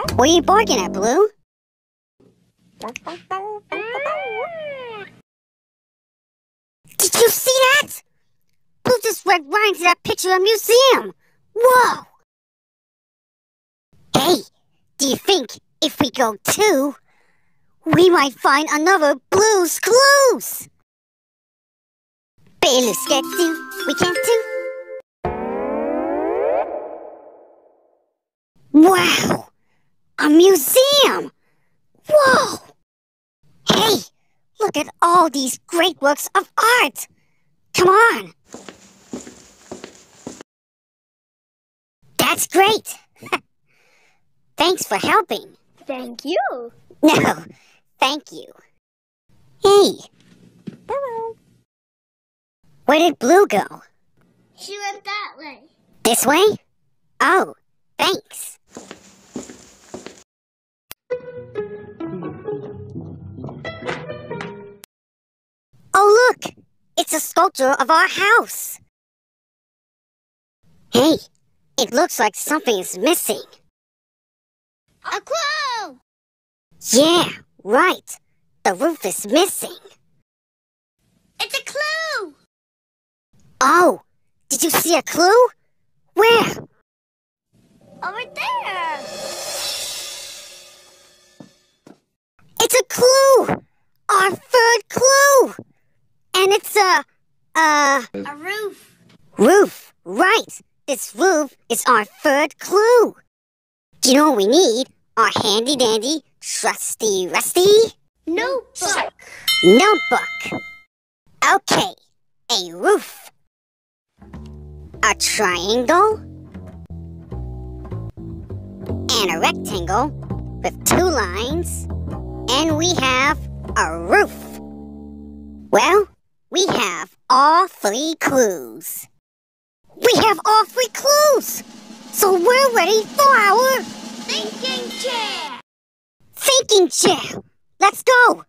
What are you barking at, Blue? Did you see that? Blue just read right to that picture of a museum. Whoa! Hey, do you think if we go too, we might find another Blue's Clues? But let's get to, we can't. Wow! Whoa! Hey, look at all these great works of art! Come on! That's great! Thanks for helping. Thank you. No, thank you. Hey, Hello. where did Blue go? She went that way. This way? Oh, thanks. A sculpture of our house. Hey, it looks like something is missing. A clue! Yeah, right. The roof is missing. It's a clue! Oh, did you see a clue? Where? Over there! It's a clue! Our third clue! And it's a, uh, A roof. roof. Right. This roof is our third clue. Do you know what we need? Our handy dandy, trusty rusty Notebook. notebook. Okay, a roof. A triangle. And a rectangle with two lines. And we have a roof. Well, we have all three clues. We have all three clues! So we're ready for our Thinking chair. thinking chair. Let's go!